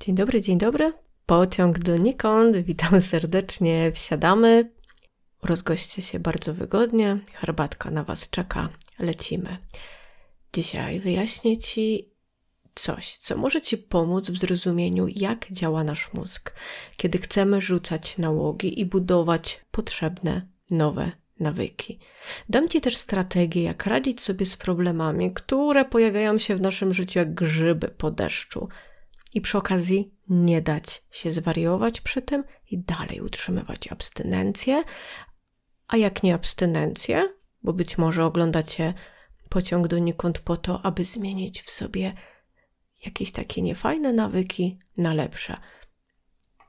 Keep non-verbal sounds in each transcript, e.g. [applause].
Dzień dobry, dzień dobry. Pociąg donikąd. Witam serdecznie. Wsiadamy. Rozgoście się bardzo wygodnie. Herbatka na Was czeka. Lecimy. Dzisiaj wyjaśnię Ci coś, co może Ci pomóc w zrozumieniu, jak działa nasz mózg, kiedy chcemy rzucać nałogi i budować potrzebne nowe nawyki. Dam Ci też strategię, jak radzić sobie z problemami, które pojawiają się w naszym życiu jak grzyby po deszczu. I przy okazji nie dać się zwariować przy tym i dalej utrzymywać abstynencję. A jak nie abstynencję, bo być może oglądacie pociąg donikąd po to, aby zmienić w sobie jakieś takie niefajne nawyki na lepsze,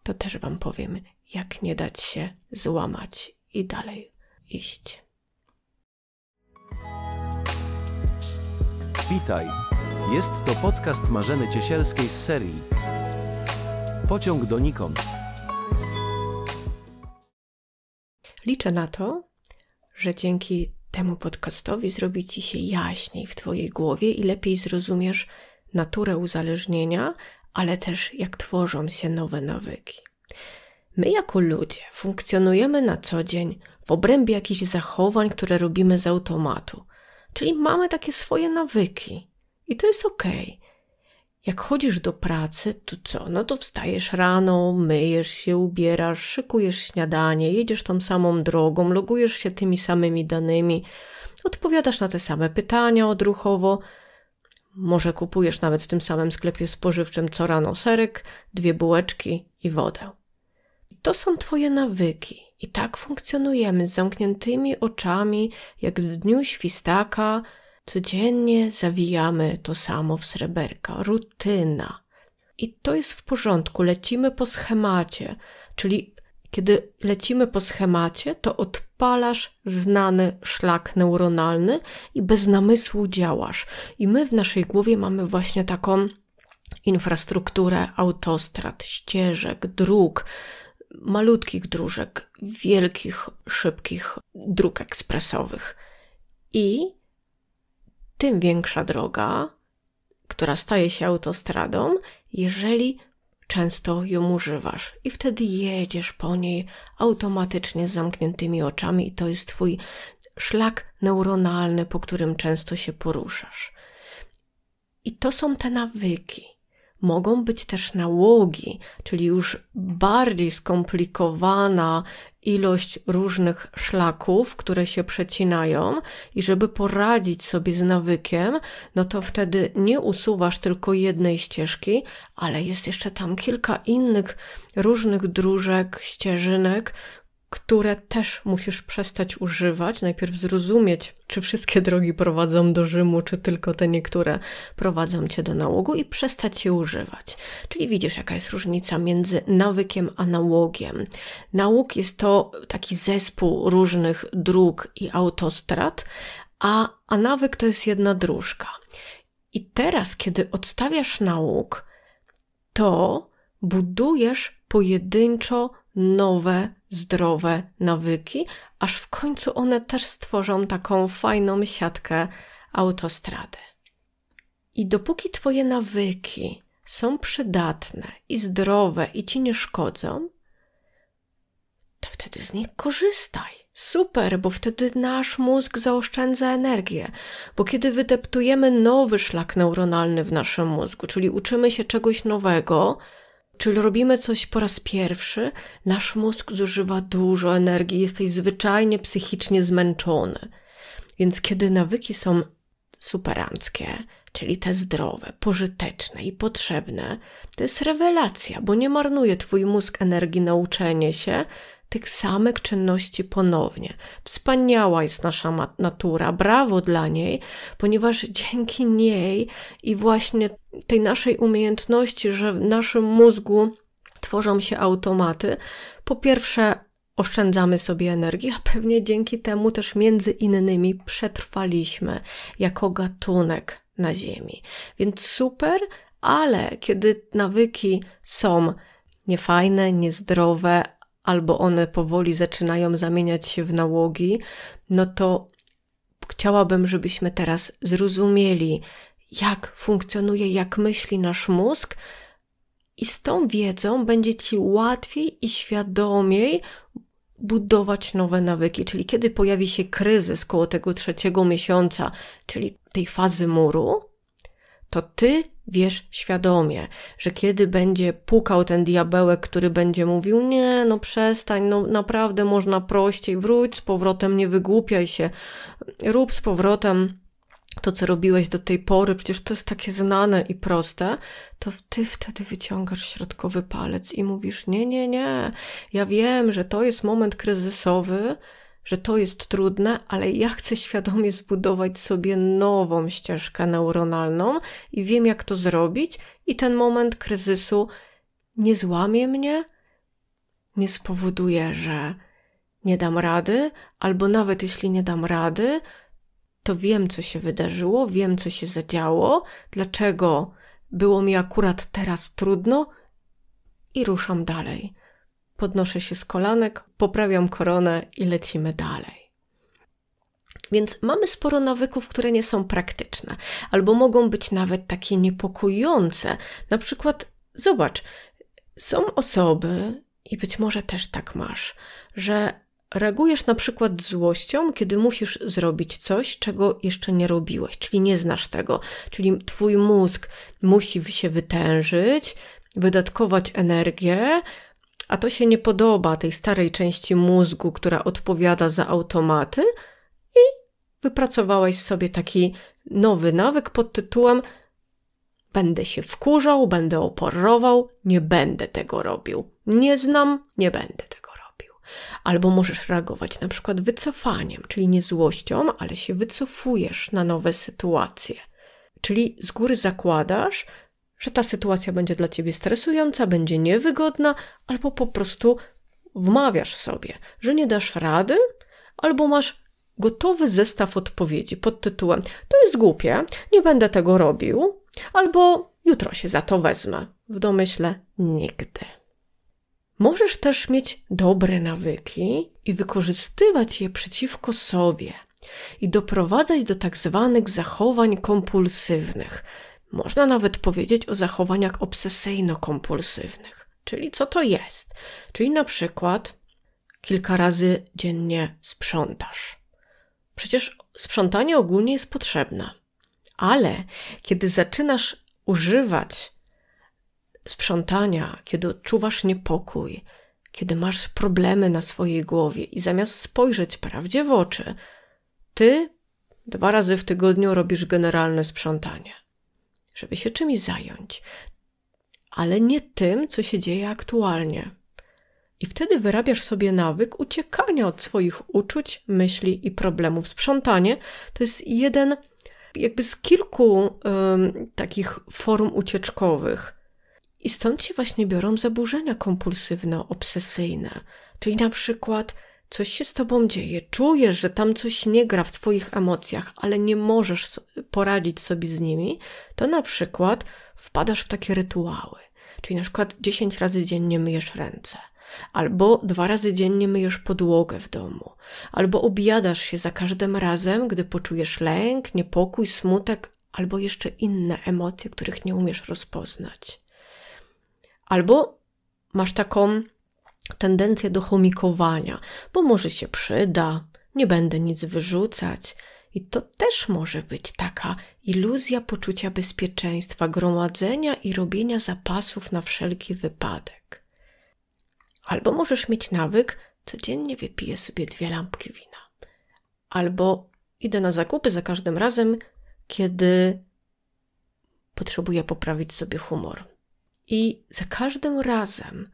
to też Wam powiem, jak nie dać się złamać i dalej iść. Witaj. Jest to podcast Marzeny Ciesielskiej z serii Pociąg donikąd. Liczę na to, że dzięki temu podcastowi zrobi ci się jaśniej w Twojej głowie i lepiej zrozumiesz naturę uzależnienia, ale też jak tworzą się nowe nawyki. My, jako ludzie, funkcjonujemy na co dzień w obrębie jakichś zachowań, które robimy z automatu. Czyli mamy takie swoje nawyki i to jest ok. Jak chodzisz do pracy, to co? No to wstajesz rano, myjesz się, ubierasz, szykujesz śniadanie, jedziesz tą samą drogą, logujesz się tymi samymi danymi, odpowiadasz na te same pytania odruchowo. Może kupujesz nawet w tym samym sklepie spożywczym co rano serek, dwie bułeczki i wodę. To są Twoje nawyki. I tak funkcjonujemy z zamkniętymi oczami, jak w dniu świstaka. Codziennie zawijamy to samo w sreberka. Rutyna. I to jest w porządku. Lecimy po schemacie, czyli kiedy lecimy po schemacie, to odpalasz znany szlak neuronalny i bez namysłu działasz. I my w naszej głowie mamy właśnie taką infrastrukturę autostrad, ścieżek, dróg, malutkich dróżek, wielkich, szybkich dróg ekspresowych. I tym większa droga, która staje się autostradą, jeżeli często ją używasz. I wtedy jedziesz po niej automatycznie z zamkniętymi oczami, i to jest Twój szlak neuronalny, po którym często się poruszasz. I to są te nawyki. Mogą być też nałogi, czyli już bardziej skomplikowana ilość różnych szlaków, które się przecinają, i żeby poradzić sobie z nawykiem, no to wtedy nie usuwasz tylko jednej ścieżki, ale jest jeszcze tam kilka innych różnych dróżek, ścieżynek, które też musisz przestać używać. Najpierw zrozumieć, czy wszystkie drogi prowadzą do Rzymu, czy tylko te niektóre prowadzą cię do nałogu i przestać je używać. Czyli widzisz, jaka jest różnica między nawykiem a nałogiem. Nałóg jest to taki zespół różnych dróg i autostrad, a, a nawyk to jest jedna dróżka. I teraz, kiedy odstawiasz nałóg, to budujesz pojedynczo nowe, zdrowe nawyki, aż w końcu one też stworzą taką fajną siatkę autostrady. I dopóki Twoje nawyki są przydatne i zdrowe i Ci nie szkodzą, to wtedy z nich korzystaj. Super, bo wtedy nasz mózg zaoszczędza energię, bo kiedy wydeptujemy nowy szlak neuronalny w naszym mózgu, czyli uczymy się czegoś nowego, Czyli robimy coś po raz pierwszy, nasz mózg zużywa dużo energii, jesteś zwyczajnie psychicznie zmęczony. Więc kiedy nawyki są superanckie, czyli te zdrowe, pożyteczne i potrzebne, to jest rewelacja, bo nie marnuje Twój mózg energii na uczenie się, tych samych czynności ponownie. Wspaniała jest nasza natura, brawo dla niej, ponieważ dzięki niej i właśnie tej naszej umiejętności, że w naszym mózgu tworzą się automaty, po pierwsze oszczędzamy sobie energię, a pewnie dzięki temu też między innymi przetrwaliśmy jako gatunek na Ziemi. Więc super, ale kiedy nawyki są niefajne, niezdrowe, albo one powoli zaczynają zamieniać się w nałogi, no to chciałabym, żebyśmy teraz zrozumieli, jak funkcjonuje, jak myśli nasz mózg I z tą wiedzą będzie ci łatwiej i świadomiej budować nowe nawyki. Czyli kiedy pojawi się kryzys koło tego trzeciego miesiąca, czyli tej fazy muru, to ty wiesz świadomie, że kiedy będzie pukał ten diabełek, który będzie mówił: Nie, no przestań, no naprawdę można prościej, wróć z powrotem, nie wygłupiaj się, rób z powrotem to, co robiłeś do tej pory, przecież to jest takie znane i proste, to ty wtedy wyciągasz środkowy palec i mówisz: Nie, nie, nie, ja wiem, że to jest moment kryzysowy, że to jest trudne, ale ja chcę świadomie zbudować sobie nową ścieżkę neuronalną i wiem, jak to zrobić, i ten moment kryzysu nie złamie mnie, nie spowoduje, że nie dam rady, albo nawet jeśli nie dam rady, to wiem, co się wydarzyło, wiem, co się zadziało, dlaczego było mi akurat teraz trudno i ruszam dalej. Podnoszę się z kolanek, poprawiam koronę i lecimy dalej. Więc mamy sporo nawyków, które nie są praktyczne, albo mogą być nawet takie niepokojące. Na przykład, zobacz, są osoby, i być może też tak masz, że reagujesz na przykład złością, kiedy musisz zrobić coś, czego jeszcze nie robiłeś, czyli nie znasz tego, czyli twój mózg musi się wytężyć, wydatkować energię, a to się nie podoba tej starej części mózgu, która odpowiada za automaty, i wypracowałeś sobie taki nowy nawyk pod tytułem Będę się wkurzał, będę oporował, nie będę tego robił. Nie znam, nie będę tego robił. Albo możesz reagować na przykład wycofaniem, czyli nie złością, ale się wycofujesz na nowe sytuacje. Czyli z góry zakładasz, że ta sytuacja będzie dla ciebie stresująca, będzie niewygodna, albo po prostu wmawiasz sobie, że nie dasz rady, albo masz gotowy zestaw odpowiedzi pod tytułem: To jest głupie, nie będę tego robił, albo jutro się za to wezmę. W domyśle nigdy. Możesz też mieć dobre nawyki i wykorzystywać je przeciwko sobie i doprowadzać do tak zwanych zachowań kompulsywnych, można nawet powiedzieć o zachowaniach obsesyjno-kompulsywnych. Czyli co to jest? Czyli na przykład kilka razy dziennie sprzątasz. Przecież sprzątanie ogólnie jest potrzebne, ale kiedy zaczynasz używać sprzątania, kiedy odczuwasz niepokój, kiedy masz problemy na swojej głowie i zamiast spojrzeć prawdzie w oczy, ty dwa razy w tygodniu robisz generalne sprzątanie żeby się czymś zająć, ale nie tym, co się dzieje aktualnie. I wtedy wyrabiasz sobie nawyk uciekania od swoich uczuć, myśli i problemów. Sprzątanie to jest jeden jakby z kilku takich form ucieczkowych. I stąd się właśnie biorą zaburzenia kompulsywno-obsesyjne, czyli na przykład coś się z tobą dzieje, czujesz, że tam coś nie gra w twoich emocjach, ale nie możesz poradzić sobie z nimi, to na przykład wpadasz w takie rytuały. Czyli na przykład 10 razy dziennie myjesz ręce, albo dwa razy dziennie myjesz podłogę w domu, albo objadasz się za każdym razem, gdy poczujesz lęk, niepokój, smutek, albo jeszcze inne emocje, których nie umiesz rozpoznać. Albo masz taką tendencję do chomikowania, bo może się przyda, nie będę nic wyrzucać. I to też może być taka iluzja poczucia bezpieczeństwa, gromadzenia i robienia zapasów na wszelki wypadek. Albo możesz mieć nawyk, codziennie wypiję sobie dwie lampki wina. Albo idę na zakupy za każdym razem, kiedy potrzebuję poprawić sobie humor. I za każdym razem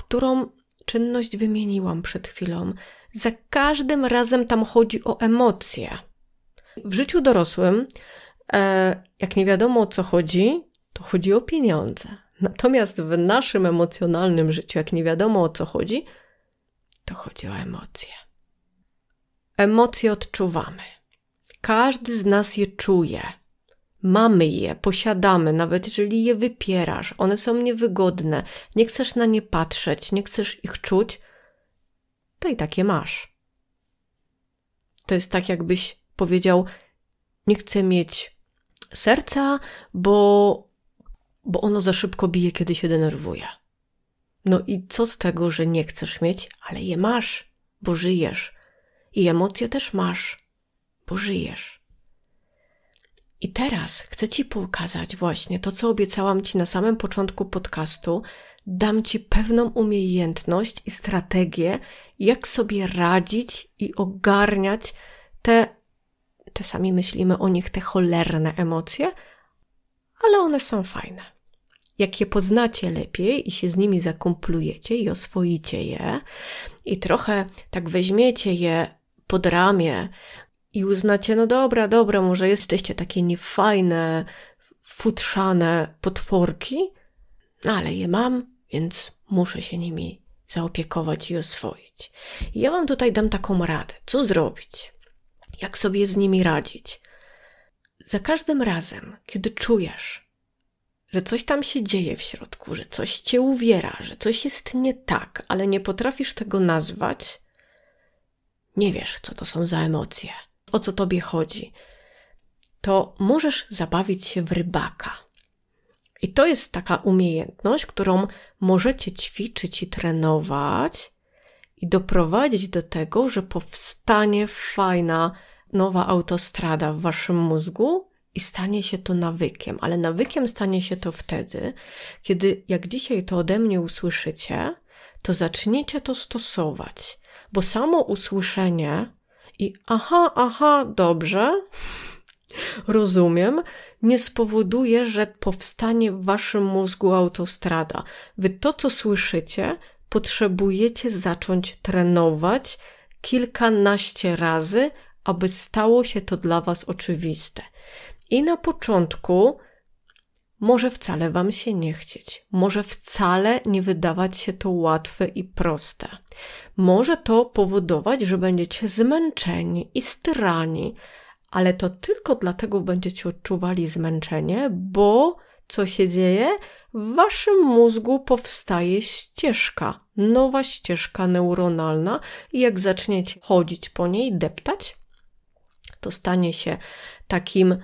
którą czynność wymieniłam przed chwilą, za każdym razem tam chodzi o emocje. W życiu dorosłym, e, jak nie wiadomo o co chodzi, to chodzi o pieniądze. Natomiast w naszym emocjonalnym życiu, jak nie wiadomo o co chodzi, to chodzi o emocje. Emocje odczuwamy. Każdy z nas je czuje. Mamy je, posiadamy, nawet jeżeli je wypierasz, one są niewygodne, nie chcesz na nie patrzeć, nie chcesz ich czuć, to i takie masz. To jest tak, jakbyś powiedział: Nie chcę mieć serca, bo bo ono za szybko bije, kiedy się denerwuje. No i co z tego, że nie chcesz mieć, ale je masz, bo żyjesz. I emocje też masz, bo żyjesz. I teraz chcę Ci pokazać właśnie to, co obiecałam Ci na samym początku podcastu. Dam Ci pewną umiejętność i strategię, jak sobie radzić i ogarniać te, czasami myślimy o nich, te cholerne emocje, ale one są fajne. Jak je poznacie lepiej i się z nimi zakumplujecie i oswoicie je, i trochę tak weźmiecie je pod ramię i uznacie, no dobra, dobra, może jesteście takie niefajne, futrzane potworki, no ale je mam, więc muszę się nimi zaopiekować i oswoić. I ja Wam tutaj dam taką radę, co zrobić, jak sobie z nimi radzić. Za każdym razem, kiedy czujesz, że coś tam się dzieje w środku, że coś cię uwiera, że coś jest nie tak, ale nie potrafisz tego nazwać, nie wiesz, co to są za emocje, o co tobie chodzi, to możesz zabawić się w rybaka. I to jest taka umiejętność, którą możecie ćwiczyć i trenować i doprowadzić do tego, że powstanie fajna nowa autostrada w waszym mózgu i stanie się to nawykiem. Ale nawykiem stanie się to wtedy, kiedy, jak dzisiaj to ode mnie usłyszycie, to zaczniecie to stosować, bo samo usłyszenie i aha, aha, dobrze, rozumiem, nie spowoduje, że powstanie w waszym mózgu autostrada. Wy to, co słyszycie, potrzebujecie zacząć trenować kilkanaście razy, aby stało się to dla was oczywiste. I na początku może wcale Wam się nie chcieć, może wcale nie wydawać się to łatwe i proste. Może to powodować, że będziecie zmęczeni i strani, ale to tylko dlatego będziecie odczuwali zmęczenie, bo co się dzieje? W waszym mózgu powstaje ścieżka, nowa ścieżka neuronalna, i jak zaczniecie chodzić po niej, deptać, to stanie się takim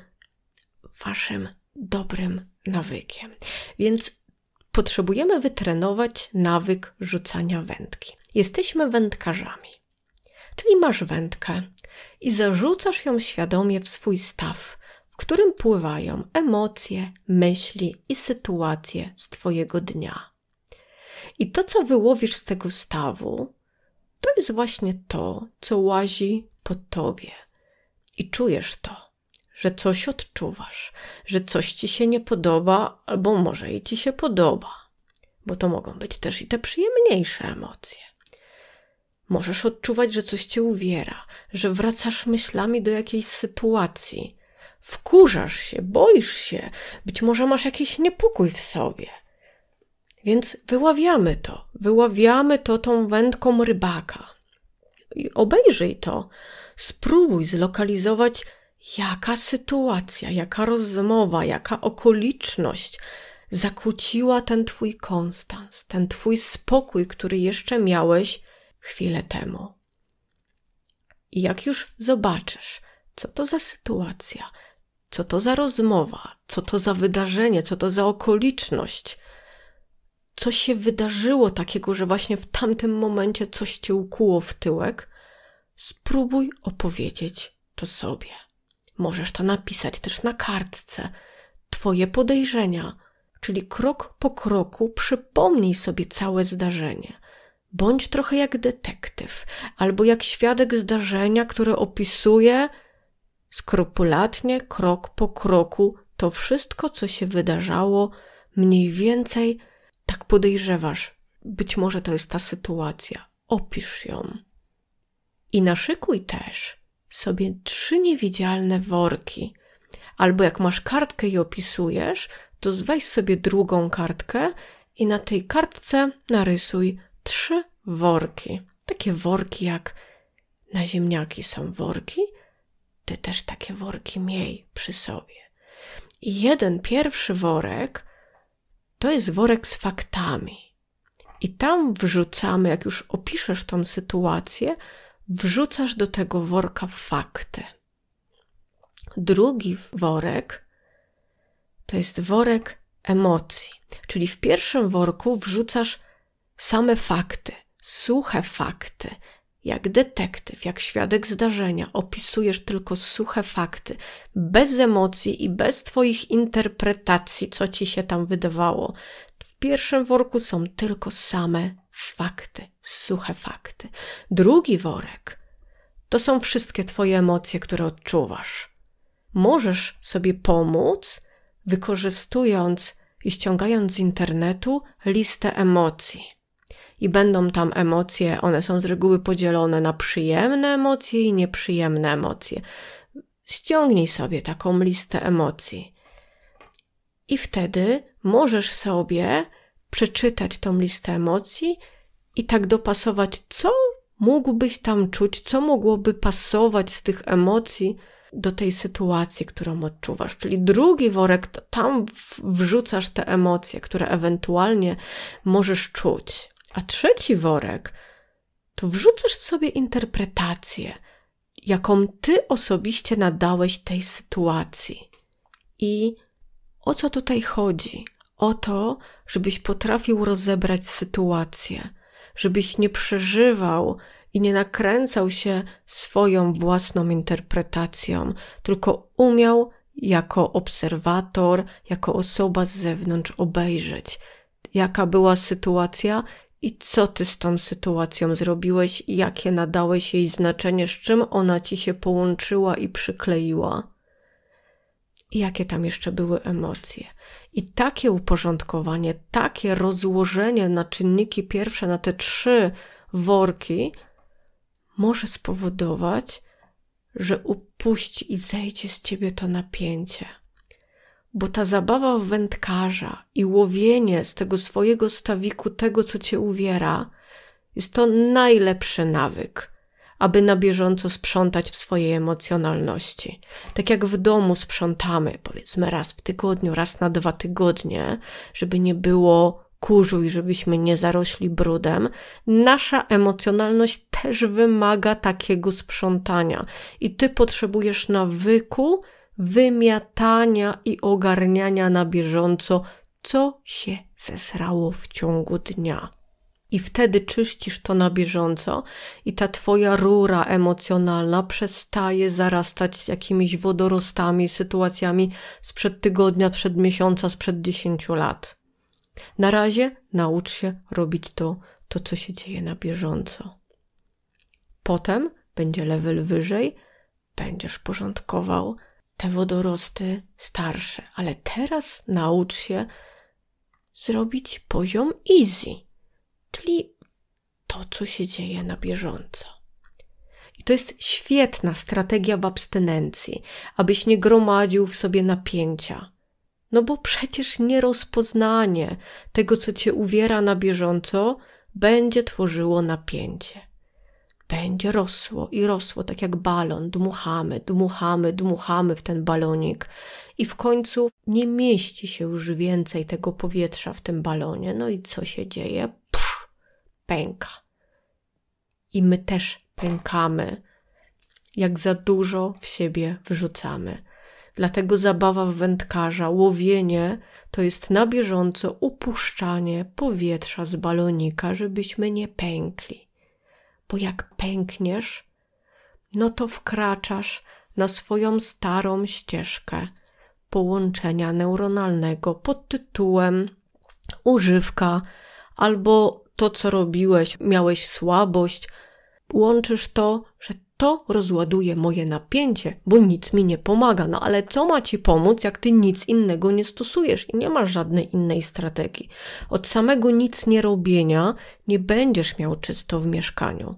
waszym dobrym nawykiem. Więc potrzebujemy wytrenować nawyk rzucania wędki. Jesteśmy wędkarzami. Czyli masz wędkę i zarzucasz ją świadomie w swój staw, w którym pływają emocje, myśli i sytuacje z Twojego dnia. I to, co wyłowisz z tego stawu, to jest właśnie to, co łazi po Tobie. I czujesz to że coś odczuwasz, że coś ci się nie podoba, albo może i ci się podoba, bo to mogą być też i te przyjemniejsze emocje. Możesz odczuwać, że coś cię uwiera, że wracasz myślami do jakiejś sytuacji, wkurzasz się, boisz się, być może masz jakiś niepokój w sobie. Więc wyławiamy to, wyławiamy to tą wędką rybaka. I obejrzyj to, spróbuj zlokalizować jaka sytuacja, jaka rozmowa, jaka okoliczność zakłóciła ten twój konstans, ten twój spokój, który jeszcze miałeś chwilę temu. I jak już zobaczysz, co to za sytuacja, co to za rozmowa, co to za wydarzenie, co to za okoliczność, co się wydarzyło takiego, że właśnie w tamtym momencie coś cię ukuło w tyłek, spróbuj opowiedzieć to sobie. Możesz to napisać też na kartce. Twoje podejrzenia, czyli krok po kroku przypomnij sobie całe zdarzenie. Bądź trochę jak detektyw, albo jak świadek zdarzenia, które opisuje skrupulatnie, krok po kroku, to wszystko, co się wydarzało, mniej więcej tak podejrzewasz. Być może to jest ta sytuacja. Opisz ją. I naszykuj też sobie trzy niewidzialne worki. Albo jak masz kartkę i opisujesz, to weź sobie drugą kartkę i na tej kartce narysuj trzy worki. Takie worki jak na ziemniaki są worki, ty też takie worki miej przy sobie. I jeden pierwszy worek to jest worek z faktami. I tam wrzucamy, jak już opiszesz tą sytuację, wrzucasz do tego worka fakty. Drugi worek to jest worek emocji. Czyli w pierwszym worku wrzucasz same fakty, suche fakty, jak detektyw, jak świadek zdarzenia, opisujesz tylko suche fakty, bez emocji i bez Twoich interpretacji, co ci się tam wydawało. W pierwszym worku są tylko same fakty, suche fakty. Drugi worek to są wszystkie Twoje emocje, które odczuwasz. Możesz sobie pomóc, wykorzystując i ściągając z internetu listę emocji i będą tam emocje, one są z reguły podzielone na przyjemne emocje i nieprzyjemne emocje. Ściągnij sobie taką listę emocji. I wtedy możesz sobie przeczytać tą listę emocji i tak dopasować, co mógłbyś tam czuć, co mogłoby pasować z tych emocji do tej sytuacji, którą odczuwasz. Czyli drugi worek, to tam wrzucasz te emocje, które ewentualnie możesz czuć. A trzeci worek to wrzucasz sobie interpretację, jaką ty osobiście nadałeś tej sytuacji. I o co tutaj chodzi? O to, żebyś potrafił rozebrać sytuację, żebyś nie przeżywał i nie nakręcał się swoją własną interpretacją, tylko umiał jako obserwator, jako osoba z zewnątrz obejrzeć, jaka była sytuacja i co ty z tą sytuacją zrobiłeś, jakie nadałeś jej znaczenie, z czym ona ci się połączyła i przykleiła. I jakie tam jeszcze były emocje. I takie uporządkowanie, takie rozłożenie na czynniki pierwsze, na te trzy worki, może spowodować, że upuści i zejdzie z ciebie to napięcie bo ta zabawa w wędkarza i łowienie z tego swojego stawiku tego, co cię uwiera, jest to najlepszy nawyk, aby na bieżąco sprzątać w swojej emocjonalności. Tak jak w domu sprzątamy, powiedzmy raz w tygodniu, raz na dwa tygodnie, żeby nie było kurzu i żebyśmy nie zarośli brudem, nasza emocjonalność też wymaga takiego sprzątania. I ty potrzebujesz nawyku, wymiatania i ogarniania na bieżąco, co się zesrało w ciągu dnia. I wtedy czyścisz to na bieżąco, i ta twoja rura emocjonalna przestaje zarastać jakimiś wodorostami, sytuacjami sprzed tygodnia, sprzed miesiąca, sprzed dziesięciu lat. Na razie naucz się robić to, to co się dzieje na bieżąco. Potem będzie level wyżej, będziesz porządkował te wodorosty starsze, ale teraz naucz się zrobić poziom easy, czyli to, co się dzieje na bieżąco. I to jest świetna strategia w abstynencji, abyś nie gromadził w sobie napięcia. No bo przecież nierozpoznanie tego, co cię uwiera na bieżąco, będzie tworzyło napięcie będzie rosło i rosło, tak jak balon. Dmuchamy, dmuchamy, dmuchamy w ten balonik i w końcu nie mieści się już więcej tego powietrza w tym balonie. No i co się dzieje? Pęka. I my też pękamy, jak za dużo w siebie wrzucamy. Dlatego zabawa w wędkarza, łowienie to jest na bieżąco upuszczanie powietrza z balonika, żebyśmy nie pękli bo jak pękniesz, no to wkraczasz na swoją starą ścieżkę połączenia neuronalnego pod tytułem używka albo to, co robiłeś, miałeś słabość. Łączysz to, że to rozładuje moje napięcie, bo nic mi nie pomaga. No ale co ma ci pomóc, jak ty nic innego nie stosujesz i nie masz żadnej innej strategii? Od samego nic nie robienia nie będziesz miał czysto w mieszkaniu.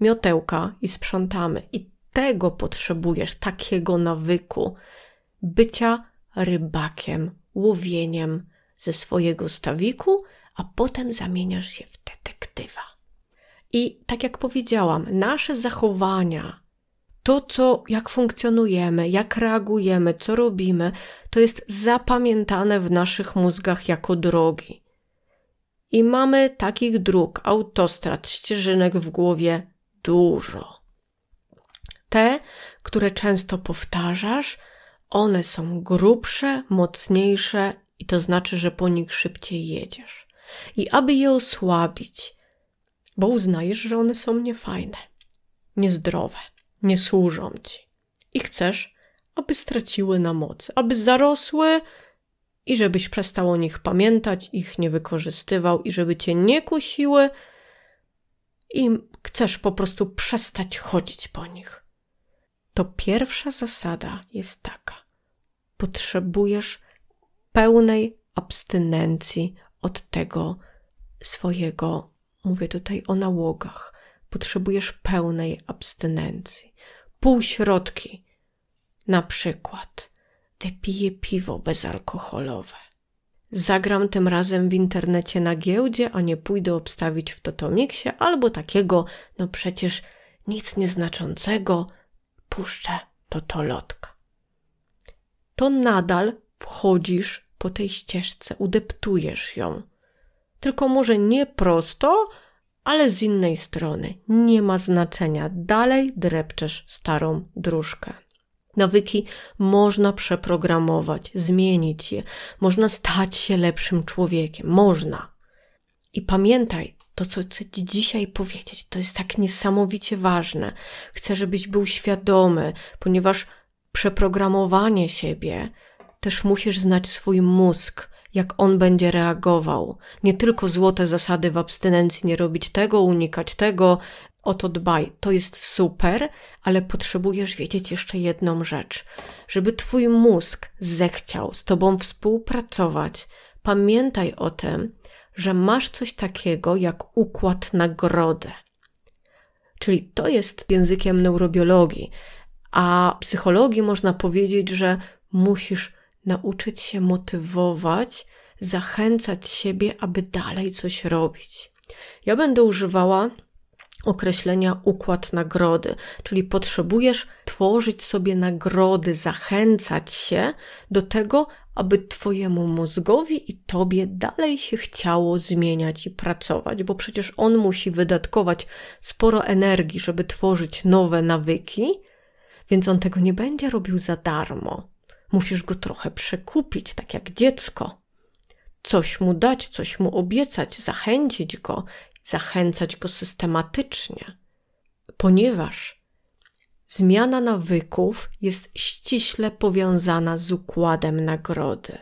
Miotełka i sprzątamy. I tego potrzebujesz, takiego nawyku bycia rybakiem, łowieniem ze swojego stawiku, a potem zamieniasz się w detektywa. I tak jak powiedziałam, nasze zachowania, to co, jak funkcjonujemy, jak reagujemy, co robimy, to jest zapamiętane w naszych mózgach jako drogi. I mamy takich dróg, autostrad, ścieżynek w głowie dużo. Te, które często powtarzasz, one są grubsze, mocniejsze i to znaczy, że po nich szybciej jedziesz. I aby je osłabić, bo uznajesz, że one są niefajne, niezdrowe, nie służą ci i chcesz, aby straciły na mocy, aby zarosły i żebyś przestał o nich pamiętać, ich nie wykorzystywał i żeby cię nie kusiły i chcesz po prostu przestać chodzić po nich. To pierwsza zasada jest taka. Potrzebujesz pełnej abstynencji od tego swojego, mówię tutaj o nałogach, potrzebujesz pełnej abstynencji. Półśrodki, na przykład, wypiję piwo bezalkoholowe. Zagram tym razem w internecie na giełdzie, a nie pójdę obstawić w Totomiksie albo takiego, no przecież nic nieznaczącego, puszczę Totolotka. To nadal wchodzisz po tej ścieżce, udeptujesz ją. Tylko może nie prosto, ale z innej strony. Nie ma znaczenia. Dalej drepczesz starą dróżkę. Nawyki można przeprogramować, zmienić je, można stać się lepszym człowiekiem. Można. I pamiętaj, to, co chcę Ci dzisiaj powiedzieć, to jest tak niesamowicie ważne. Chcę, żebyś był świadomy, ponieważ przeprogramowanie siebie też musisz znać swój mózg, jak on będzie reagował. Nie tylko złote zasady w abstynencji, nie robić tego, unikać tego, o to dbaj. To jest super, ale potrzebujesz wiedzieć jeszcze jedną rzecz. Żeby twój mózg zechciał z tobą współpracować, pamiętaj o tym, że masz coś takiego jak układ nagrody. Czyli to jest językiem neurobiologii, a psychologii można powiedzieć, że musisz nauczyć się motywować, zachęcać siebie, aby dalej coś robić. Ja będę używała określenia układ nagrody, czyli potrzebujesz tworzyć sobie nagrody, zachęcać się do tego, aby Twojemu mózgowi i Tobie dalej się chciało zmieniać i pracować, bo przecież on musi wydatkować sporo energii, żeby tworzyć nowe nawyki, więc on tego nie będzie robił za darmo. Musisz go trochę przekupić, tak jak dziecko. Coś mu dać, coś mu obiecać, zachęcić go, zachęcać go systematycznie, ponieważ zmiana nawyków jest ściśle powiązana z układem nagrody.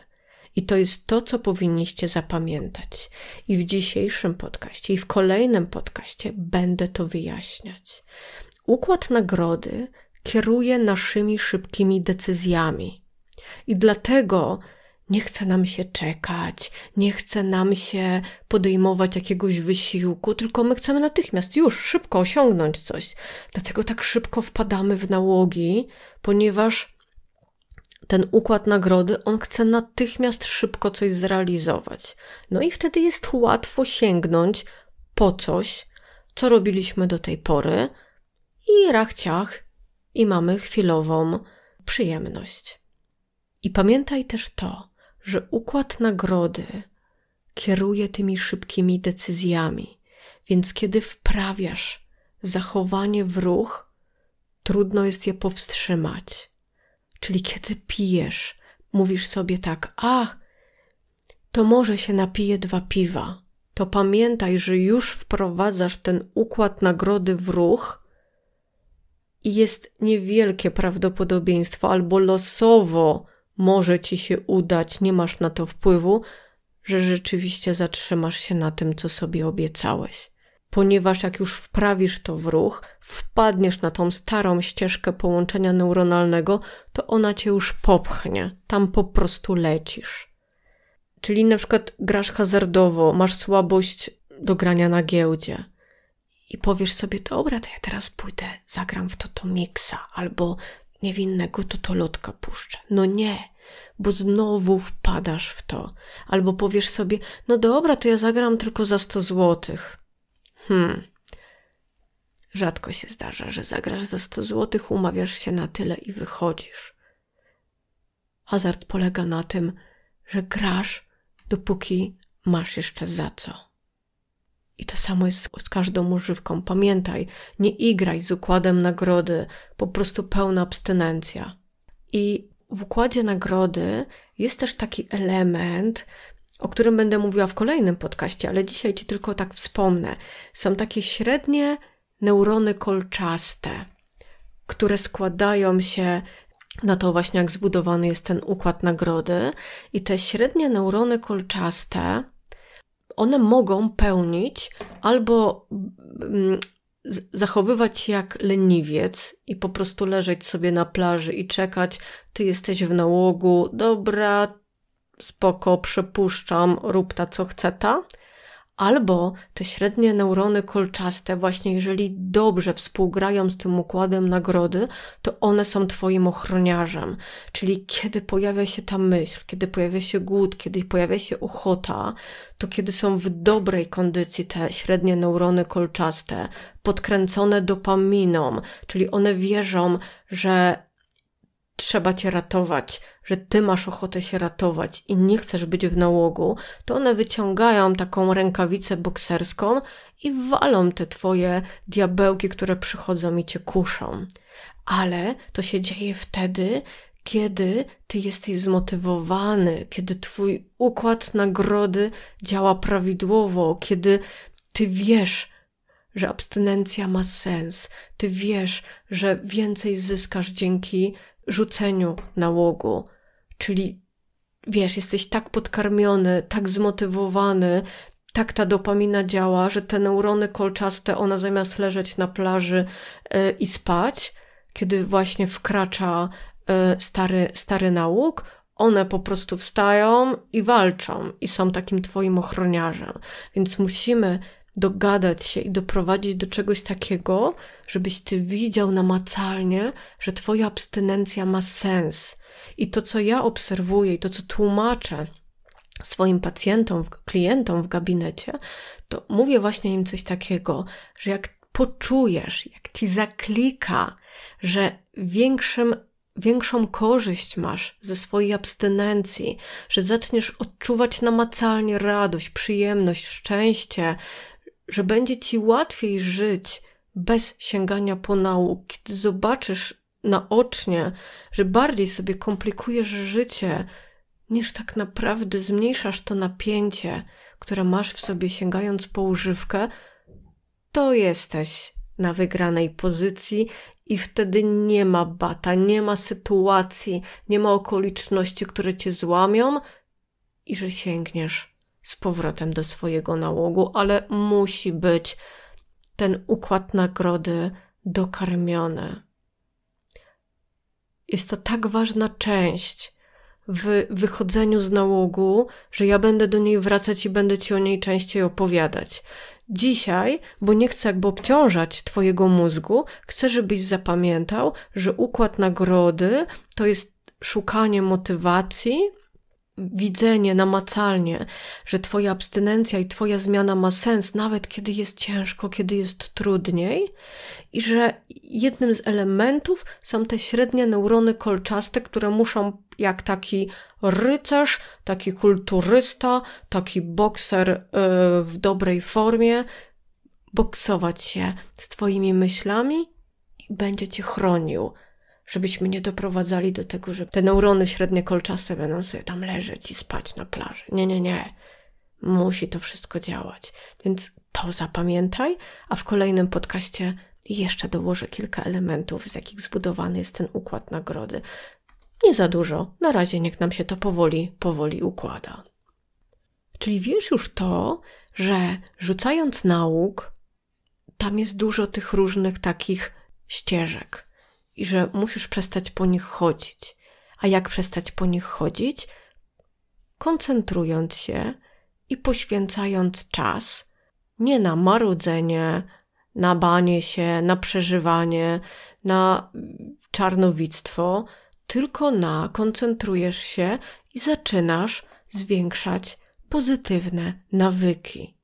I to jest to, co powinniście zapamiętać. I w dzisiejszym podcaście, i w kolejnym podcaście będę to wyjaśniać. Układ nagrody kieruje naszymi szybkimi decyzjami. I dlatego nie chce nam się czekać, nie chce nam się podejmować jakiegoś wysiłku, tylko my chcemy natychmiast, już, szybko osiągnąć coś. Dlatego tak szybko wpadamy w nałogi, ponieważ ten układ nagrody, on chce natychmiast szybko coś zrealizować. No i wtedy jest łatwo sięgnąć po coś, co robiliśmy do tej pory i rachciach i mamy chwilową przyjemność. I pamiętaj też to, że układ nagrody kieruje tymi szybkimi decyzjami, więc kiedy wprawiasz zachowanie w ruch, trudno jest je powstrzymać. Czyli kiedy pijesz, mówisz sobie tak, a to może się napije dwa piwa, to pamiętaj, że już wprowadzasz ten układ nagrody w ruch i jest niewielkie prawdopodobieństwo albo losowo może ci się udać, nie masz na to wpływu, że rzeczywiście zatrzymasz się na tym, co sobie obiecałeś. Ponieważ jak już wprawisz to w ruch, wpadniesz na tą starą ścieżkę połączenia neuronalnego, to ona cię już popchnie. Tam po prostu lecisz. Czyli na przykład grasz hazardowo, masz słabość do grania na giełdzie i powiesz sobie, dobra, to ja teraz pójdę, zagram w to Mixa albo niewinnego totolotka puszczę. No nie, bo znowu wpadasz w to. Albo powiesz sobie, no dobra, to ja zagram tylko za 100 złotych. Hmm. Rzadko się zdarza, że zagrasz za 100 złotych, umawiasz się na tyle i wychodzisz. Hazard polega na tym, że grasz, dopóki masz jeszcze za co. I to samo jest z każdą używką. Pamiętaj, nie igraj z układem nagrody, po prostu pełna abstynencja. I w układzie nagrody jest też taki element, o którym będę mówiła w kolejnym podcaście, ale dzisiaj Ci tylko tak wspomnę. Są takie średnie neurony kolczaste, które składają się na to właśnie, jak zbudowany jest ten układ nagrody. I te średnie neurony kolczaste, one mogą pełnić albo mm, zachowywać się jak leniwiec i po prostu leżeć sobie na plaży i czekać, ty jesteś w nałogu, dobra, spoko, przepuszczam, rób ta co chce ta. Albo te średnie neurony kolczaste, właśnie jeżeli dobrze współgrają z tym układem nagrody, to one są Twoim ochroniarzem. Czyli kiedy pojawia się ta myśl, kiedy pojawia się głód, kiedy pojawia się ochota, to kiedy są w dobrej kondycji te średnie neurony kolczaste, podkręcone dopaminą, czyli one wierzą, że trzeba cię ratować, że ty masz ochotę się ratować i nie chcesz być w nałogu, to one wyciągają taką rękawicę bokserską i walą te twoje diabełki, które przychodzą i cię kuszą. Ale to się dzieje wtedy, kiedy ty jesteś zmotywowany, kiedy twój układ nagrody działa prawidłowo, kiedy ty wiesz, że abstynencja ma sens, ty wiesz, że więcej zyskasz dzięki rzuceniu nałogu. Czyli wiesz, jesteś tak podkarmiony, tak zmotywowany, tak ta dopamina działa, że te neurony kolczaste, one zamiast leżeć na plaży yy, i spać, kiedy właśnie wkracza yy, stary, stary nałóg, one po prostu wstają i walczą i są takim twoim ochroniarzem. Więc musimy dogadać się i doprowadzić do czegoś takiego, żebyś ty widział namacalnie, że twoja abstynencja ma sens. I to, co ja obserwuję i to, co tłumaczę swoim pacjentom, klientom w gabinecie, to mówię właśnie im coś takiego, że jak poczujesz, jak ci zaklika, że większym większą korzyść masz ze swojej abstynencji, że zaczniesz odczuwać namacalnie radość, przyjemność, szczęście, że będzie ci łatwiej żyć bez sięgania po nauk, kiedy zobaczysz naocznie, że bardziej sobie komplikujesz życie, niż tak naprawdę zmniejszasz to napięcie, które masz w sobie sięgając po używkę, to jesteś na wygranej pozycji i wtedy nie ma bata, nie ma sytuacji, nie ma okoliczności, które cię złamią i że sięgniesz z powrotem do swojego nałogu, ale musi być ten układ nagrody dokarmiony. Jest to tak ważna część w wychodzeniu z nałogu, że ja będę do niej wracać i będę ci o niej częściej opowiadać. Dzisiaj, bo nie chcę jakby obciążać Twojego mózgu, chcę, żebyś zapamiętał, że układ nagrody to jest szukanie motywacji, widzenie namacalnie, że Twoja abstynencja i Twoja zmiana ma sens, nawet kiedy jest ciężko, kiedy jest trudniej, i że jednym z elementów są te średnie neurony kolczaste, które muszą, jak taki rycerz, taki kulturysta, taki bokser yy, w dobrej formie, boksować się z Twoimi myślami i będzie Cię chronił żebyśmy nie doprowadzali do tego, że te neurony średnie kolczaste będą sobie tam leżeć i spać na plaży. Nie, nie, nie. Musi to wszystko działać. Więc to zapamiętaj, a w kolejnym podcaście jeszcze dołożę kilka elementów, z jakich zbudowany jest ten układ nagrody. Nie za dużo. Na razie niech nam się to powoli, powoli układa. Czyli wiesz już to, że rzucając nauk, tam jest dużo tych różnych takich ścieżek i że musisz przestać po nich chodzić. A jak przestać po nich chodzić? Koncentrując się i poświęcając czas nie na marudzenie, na banie się, na przeżywanie, na czarnowictwo, tylko na koncentrujesz się i zaczynasz zwiększać pozytywne nawyki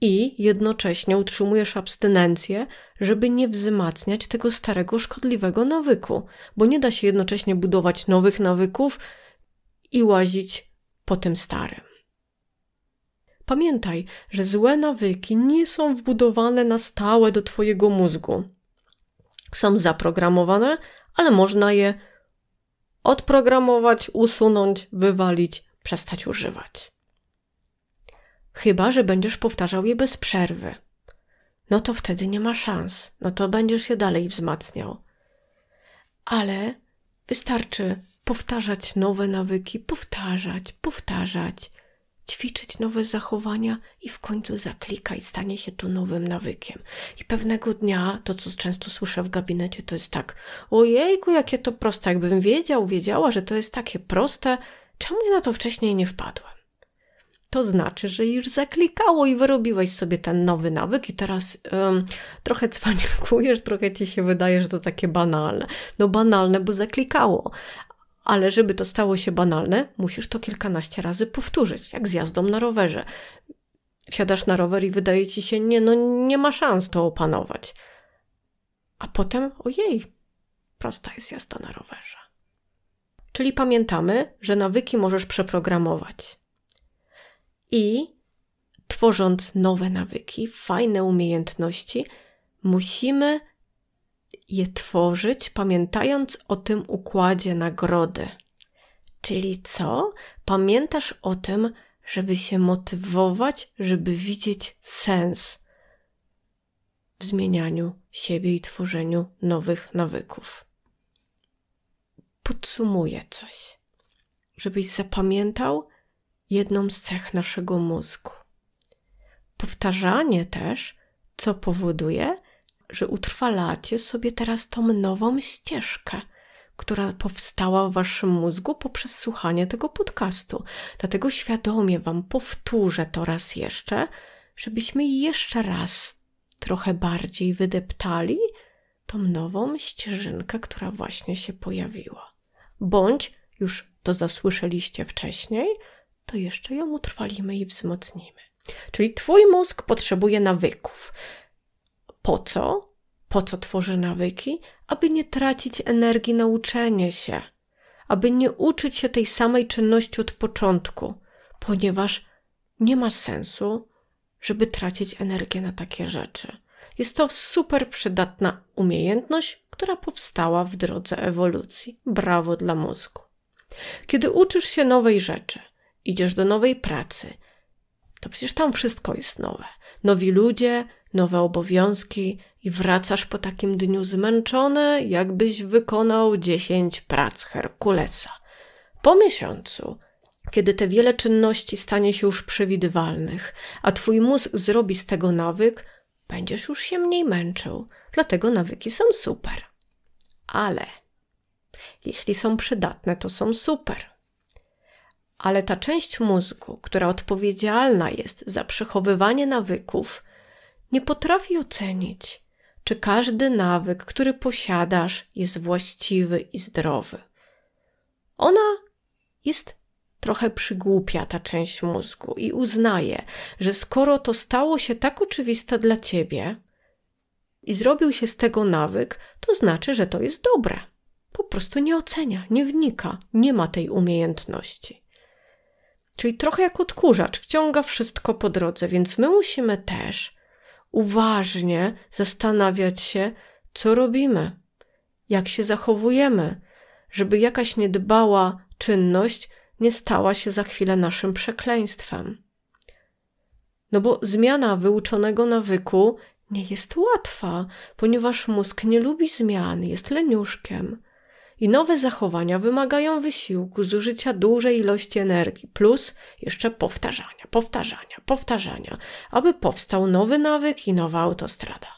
i jednocześnie utrzymujesz abstynencję, żeby nie wzmacniać tego starego, szkodliwego nawyku, bo nie da się jednocześnie budować nowych nawyków i łazić po tym starym. Pamiętaj, że złe nawyki nie są wbudowane na stałe do Twojego mózgu. Są zaprogramowane, ale można je odprogramować, usunąć, wywalić, przestać używać. Chyba, że będziesz powtarzał je bez przerwy. No to wtedy nie ma szans. No to będziesz je dalej wzmacniał. Ale wystarczy powtarzać nowe nawyki, powtarzać, powtarzać, ćwiczyć nowe zachowania i w końcu zaklika i stanie się to nowym nawykiem. I pewnego dnia, to co często słyszę w gabinecie, to jest tak: Ojejku, jakie to proste, jakbym wiedział, wiedziała, że to jest takie proste, czemu ja na to wcześniej nie wpadłem? To znaczy, że już zaklikało i wyrobiłeś sobie ten nowy nawyk, i teraz um, trochę cwaniakujesz, trochę ci się wydaje, że to takie banalne. No, banalne, bo zaklikało, ale żeby to stało się banalne, musisz to kilkanaście razy powtórzyć, jak z jazdą na rowerze. Wsiadasz na rower i wydaje ci się, nie, no nie ma szans to opanować. A potem, ojej, prosta jest jazda na rowerze. Czyli pamiętamy, że nawyki możesz przeprogramować. I tworząc nowe nawyki, fajne umiejętności, musimy je tworzyć, pamiętając o tym układzie nagrody. Czyli co? Pamiętasz o tym, żeby się motywować, żeby widzieć sens w zmienianiu siebie i tworzeniu nowych nawyków. Podsumuję coś, żebyś zapamiętał jedną z cech naszego mózgu. Powtarzanie też, co powoduje, że utrwalacie sobie teraz tą nową ścieżkę, która powstała w waszym mózgu poprzez słuchanie tego podcastu. Dlatego świadomie wam powtórzę to raz jeszcze, żebyśmy jeszcze raz trochę bardziej wydeptali tą nową ścieżynkę, która właśnie się pojawiła. Bądź już to zasłyszeliście wcześniej, to jeszcze ją utrwalimy i wzmocnimy. Czyli Twój mózg potrzebuje nawyków. Po co? Po co tworzy nawyki? Aby nie tracić energii na uczenie się, aby nie uczyć się tej samej czynności od początku, ponieważ nie ma sensu, żeby tracić energię na takie rzeczy. Jest to super przydatna umiejętność, która powstała w drodze ewolucji. Brawo dla mózgu. Kiedy uczysz się nowej rzeczy, idziesz do nowej pracy, to przecież tam wszystko jest nowe. Nowi ludzie, nowe obowiązki i wracasz po takim dniu zmęczony, jakbyś wykonał dziesięć prac Herkulesa. Po miesiącu, kiedy te wiele czynności stanie się już przewidywalnych, a twój mózg zrobi z tego nawyk, będziesz już się mniej męczył. Dlatego nawyki są super. Ale jeśli są przydatne, to są super. Ale ta część mózgu, która odpowiedzialna jest za przechowywanie nawyków, nie potrafi ocenić, czy każdy nawyk, który posiadasz, jest właściwy i zdrowy. Ona jest trochę przygłupia, ta część mózgu, i uznaje, że skoro to stało się tak oczywiste dla ciebie i zrobił się z tego nawyk, to znaczy, że to jest dobre. Po prostu nie ocenia, nie wnika, nie ma tej umiejętności. Czyli trochę jak odkurzacz, wciąga wszystko po drodze, więc my musimy też uważnie zastanawiać się, co robimy, jak się zachowujemy, żeby jakaś niedbała czynność nie stała się za chwilę naszym przekleństwem. No bo zmiana wyuczonego nawyku nie jest łatwa, ponieważ mózg nie lubi zmian, jest leniuszkiem. I nowe zachowania wymagają wysiłku, zużycia dużej ilości energii, plus jeszcze powtarzania, powtarzania, powtarzania, aby powstał nowy nawyk i nowa autostrada.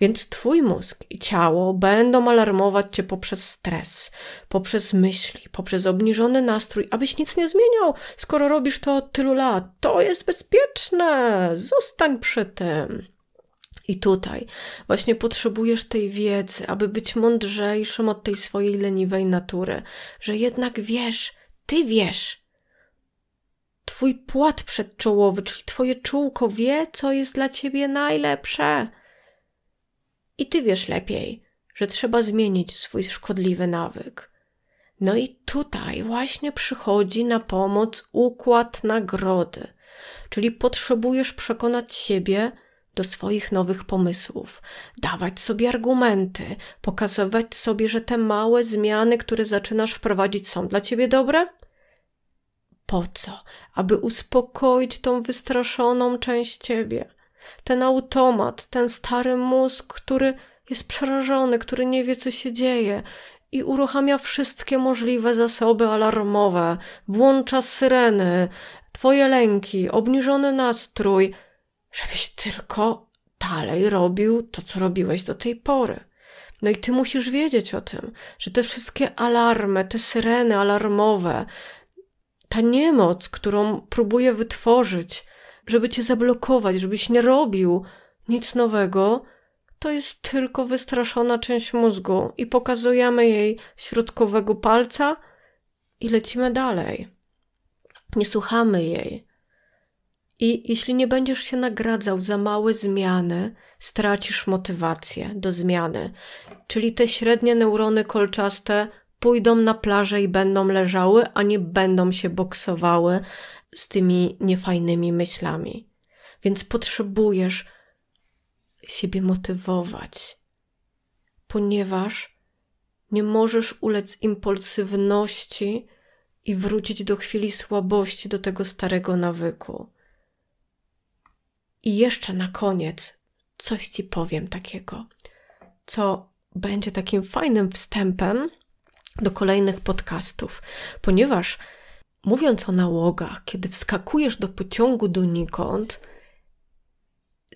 Więc twój mózg i ciało będą alarmować cię poprzez stres, poprzez myśli, poprzez obniżony nastrój, abyś nic nie zmieniał, skoro robisz to od tylu lat. To jest bezpieczne, zostań przy tym. I tutaj właśnie potrzebujesz tej wiedzy, aby być mądrzejszym od tej swojej leniwej natury, że jednak wiesz, ty wiesz. Twój płat przedczołowy, czyli twoje czółko wie, co jest dla ciebie najlepsze. I ty wiesz lepiej, że trzeba zmienić swój szkodliwy nawyk. No i tutaj właśnie przychodzi na pomoc układ nagrody, czyli potrzebujesz przekonać siebie, do swoich nowych pomysłów, dawać sobie argumenty, pokazywać sobie, że te małe zmiany, które zaczynasz wprowadzić, są dla ciebie dobre? Po co? Aby uspokoić tą wystraszoną część ciebie. Ten automat, ten stary mózg, który jest przerażony, który nie wie, co się dzieje i uruchamia wszystkie możliwe zasoby alarmowe, włącza syreny, twoje lęki, obniżony nastrój, żebyś tylko dalej robił to, co robiłeś do tej pory. No i ty musisz wiedzieć o tym, że te wszystkie alarmy, te syreny alarmowe, ta niemoc, którą próbuje wytworzyć, żeby cię zablokować, żebyś nie robił nic nowego, to jest tylko wystraszona część mózgu i pokazujemy jej środkowego palca i lecimy dalej. Nie słuchamy jej. I jeśli nie będziesz się nagradzał za małe zmiany, stracisz motywację do zmiany. Czyli te średnie neurony kolczaste pójdą na plażę i będą leżały, a nie będą się boksowały z tymi niefajnymi myślami. Więc potrzebujesz siebie motywować, ponieważ nie możesz ulec impulsywności i wrócić do chwili słabości, do tego starego nawyku. I jeszcze na koniec coś ci powiem takiego, co będzie takim fajnym wstępem do kolejnych podcastów, ponieważ mówiąc o nałogach, kiedy wskakujesz do pociągu donikąd,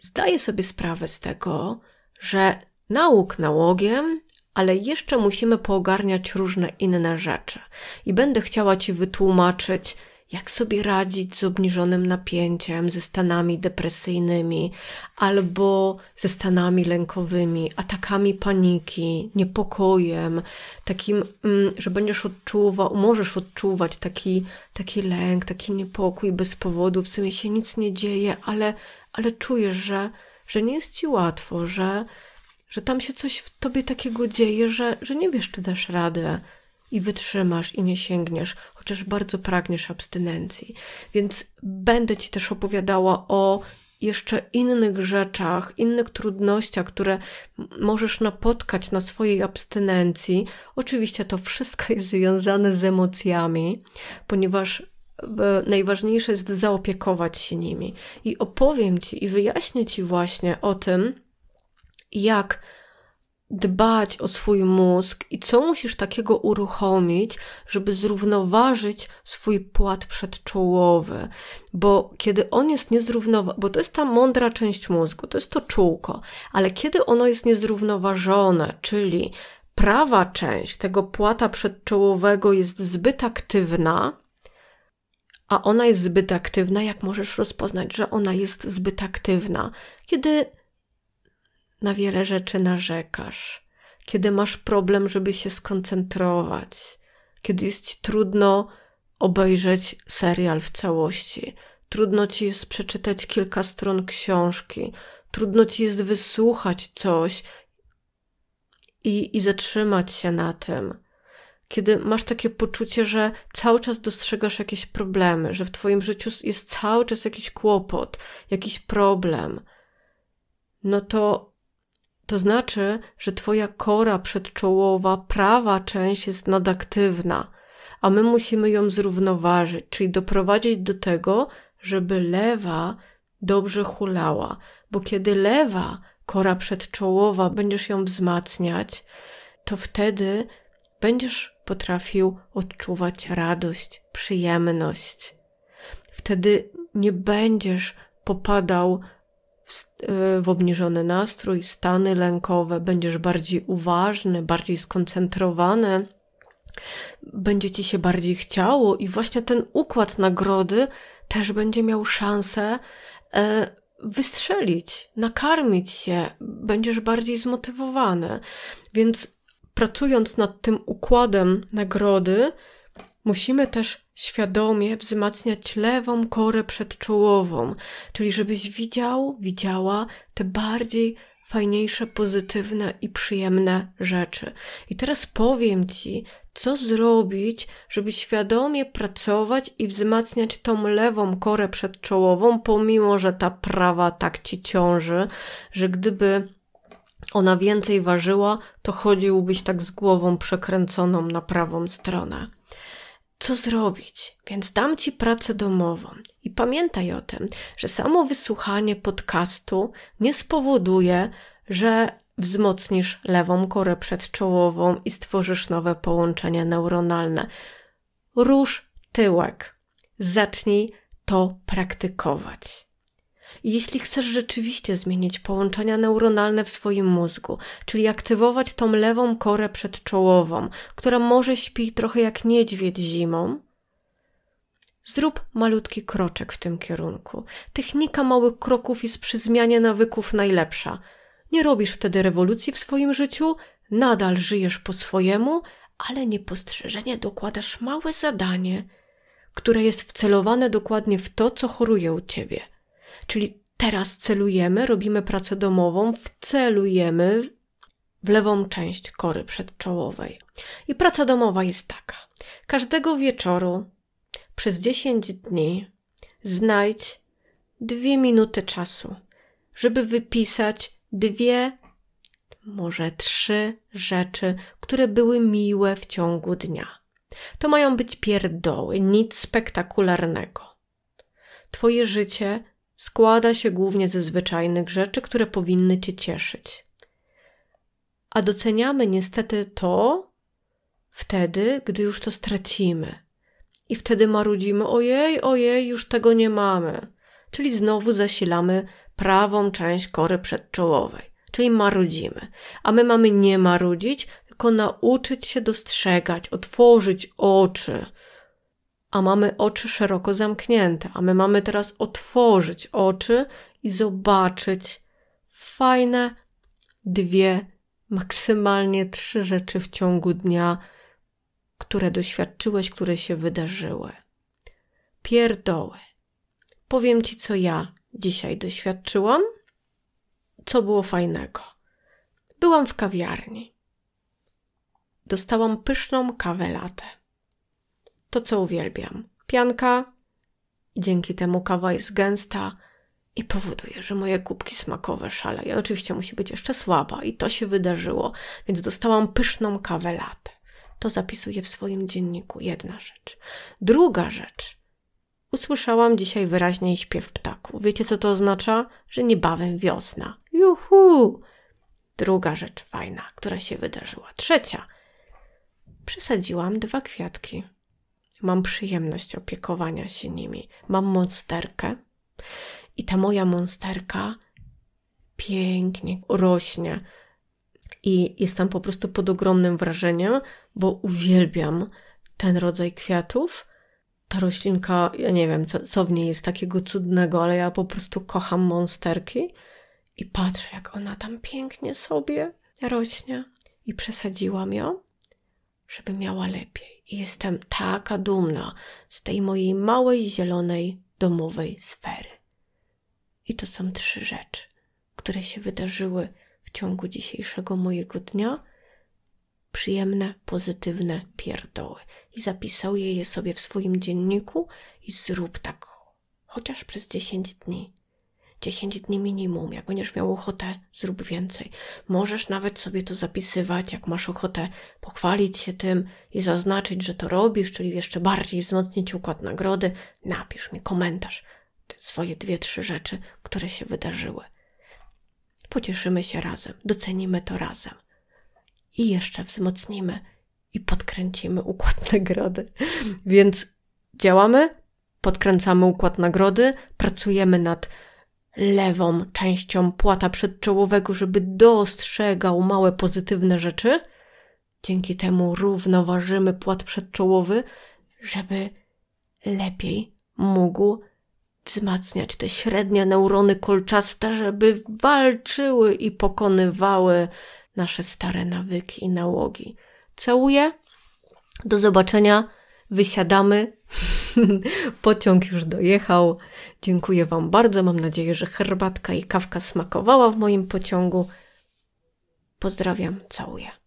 zdaję sobie sprawę z tego, że nauk nałogiem, ale jeszcze musimy poogarniać różne inne rzeczy. I będę chciała Ci wytłumaczyć, jak sobie radzić z obniżonym napięciem, ze stanami depresyjnymi albo ze stanami lękowymi, atakami paniki, niepokojem, takim, mm, że będziesz odczuwał, możesz odczuwać taki, taki lęk, taki niepokój bez powodu, w sumie się nic nie dzieje, ale, ale czujesz, że, że nie jest ci łatwo, że, że tam się coś w tobie takiego dzieje, że, że nie wiesz, czy dasz radę i wytrzymasz i nie sięgniesz, chociaż bardzo pragniesz abstynencji. Więc będę Ci też opowiadała o jeszcze innych rzeczach, innych trudnościach, które możesz napotkać na swojej abstynencji. Oczywiście to wszystko jest związane z emocjami, ponieważ e, najważniejsze jest zaopiekować się nimi. I opowiem Ci i wyjaśnię Ci właśnie o tym, jak dbać o swój mózg i co musisz takiego uruchomić, żeby zrównoważyć swój płat przedczołowy. Bo kiedy on jest niezrównoważony, bo to jest ta mądra część mózgu, to jest to czółko, ale kiedy ono jest niezrównoważone, czyli prawa część tego płata przedczołowego jest zbyt aktywna, a ona jest zbyt aktywna, jak możesz rozpoznać, że ona jest zbyt aktywna? Kiedy na wiele rzeczy narzekasz, kiedy masz problem, żeby się skoncentrować, kiedy jest ci trudno obejrzeć serial w całości, trudno ci jest przeczytać kilka stron książki, trudno ci jest wysłuchać coś i, i zatrzymać się na tym. Kiedy masz takie poczucie, że cały czas dostrzegasz jakieś problemy, że w Twoim życiu jest cały czas jakiś kłopot, jakiś problem, no to to znaczy, że twoja kora przedczołowa, prawa część jest nadaktywna, a my musimy ją zrównoważyć, czyli doprowadzić do tego, żeby lewa dobrze hulała, bo kiedy lewa kora przedczołowa będziesz ją wzmacniać, to wtedy będziesz potrafił odczuwać radość, przyjemność. Wtedy nie będziesz popadał w obniżony nastrój, stany lękowe, będziesz bardziej uważny, bardziej skoncentrowany, będzie ci się bardziej chciało, i właśnie ten układ nagrody też będzie miał szansę e, wystrzelić, nakarmić się, będziesz bardziej zmotywowany. Więc pracując nad tym układem nagrody, musimy też świadomie wzmacniać lewą korę przedczołową, czyli żebyś widział, widziała te bardziej fajniejsze, pozytywne i przyjemne rzeczy. I teraz powiem Ci, co zrobić, żeby świadomie pracować i wzmacniać tą lewą korę przedczołową, pomimo że ta prawa tak Ci ciąży, że gdyby ona więcej ważyła, to chodziłbyś tak z głową przekręconą na prawą stronę co zrobić, więc dam ci pracę domową. I pamiętaj o tym, że samo wysłuchanie podcastu nie spowoduje, że wzmocnisz lewą korę przedczołową i stworzysz nowe połączenia neuronalne. Rusz tyłek. Zacznij to praktykować. Jeśli chcesz rzeczywiście zmienić połączenia neuronalne w swoim mózgu, czyli aktywować tą lewą korę przedczołową, która może śpi trochę jak niedźwiedź zimą, zrób malutki kroczek w tym kierunku. Technika małych kroków jest przy zmianie nawyków najlepsza. Nie robisz wtedy rewolucji w swoim życiu, nadal żyjesz po swojemu, ale niepostrzeżenie dokładasz małe zadanie, które jest wcelowane dokładnie w to, co choruje u ciebie – Czyli teraz celujemy, robimy pracę domową, wcelujemy w lewą część kory przedczołowej. I praca domowa jest taka. Każdego wieczoru przez 10 dni znajdź dwie minuty czasu, żeby wypisać dwie, może trzy rzeczy, które były miłe w ciągu dnia. To mają być pierdoły, nic spektakularnego. Twoje życie składa się głównie ze zwyczajnych rzeczy, które powinny cię cieszyć. A doceniamy niestety to wtedy, gdy już to stracimy. I wtedy marudzimy: ojej, ojej, już tego nie mamy. Czyli znowu zasilamy prawą część kory przedczołowej, czyli marudzimy. A my mamy nie marudzić, tylko nauczyć się dostrzegać, otworzyć oczy, a mamy oczy szeroko zamknięte, a my mamy teraz otworzyć oczy i zobaczyć fajne dwie, maksymalnie trzy rzeczy w ciągu dnia, które doświadczyłeś, które się wydarzyły. Pierdoły. Powiem ci, co ja dzisiaj doświadczyłam, co było fajnego. Byłam w kawiarni. Dostałam pyszną kawę latę to, co uwielbiam. Pianka dzięki temu kawa jest gęsta i powoduje, że moje kubki smakowe szaleją. Oczywiście musi być jeszcze słaba i to się wydarzyło, więc dostałam pyszną kawę latę. To zapisuję w swoim dzienniku. Jedna rzecz. Druga rzecz. Usłyszałam dzisiaj wyraźniej śpiew ptaków. Wiecie, co to oznacza? Że niebawem wiosna. Juhu! Druga rzecz fajna, która się wydarzyła. Trzecia. Przesadziłam dwa kwiatki Mam przyjemność opiekowania się nimi. Mam monsterkę i ta moja monsterka pięknie rośnie. I jestem po prostu pod ogromnym wrażeniem, bo uwielbiam ten rodzaj kwiatów. Ta roślinka, ja nie wiem, co, co w niej jest takiego cudnego, ale ja po prostu kocham monsterki i patrzę, jak ona tam pięknie sobie rośnie. I przesadziłam ją, żeby miała lepiej. Jestem taka dumna z tej mojej małej, zielonej, domowej sfery. I to są trzy rzeczy, które się wydarzyły w ciągu dzisiejszego mojego dnia. Przyjemne, pozytywne pierdoły. I zapisuję je sobie w swoim dzienniku i zrób tak chociaż przez 10 dni. 10 dni minimum. Jak będziesz miał ochotę, zrób więcej. Możesz nawet sobie to zapisywać, jak masz ochotę pochwalić się tym i zaznaczyć, że to robisz, czyli jeszcze bardziej wzmocnić układ nagrody. Napisz mi komentarz, swoje dwie, trzy rzeczy, które się wydarzyły. Pocieszymy się razem, docenimy to razem. I jeszcze wzmocnimy i podkręcimy układ [laughs] nagrody. Więc działamy, podkręcamy układ nagrody, pracujemy nad lewą częścią płata przedczołowego, żeby dostrzegał małe pozytywne rzeczy. Dzięki temu równoważymy płat przedczołowy, żeby lepiej mógł wzmacniać te średnie neurony kolczaste, żeby walczyły i pokonywały nasze stare nawyki i nałogi. Całuję. Do zobaczenia. Wysiadamy. [laughs] Pociąg już dojechał. Dziękuję Wam bardzo. Mam nadzieję, że herbatka i kawka smakowała w moim pociągu. Pozdrawiam, całuję.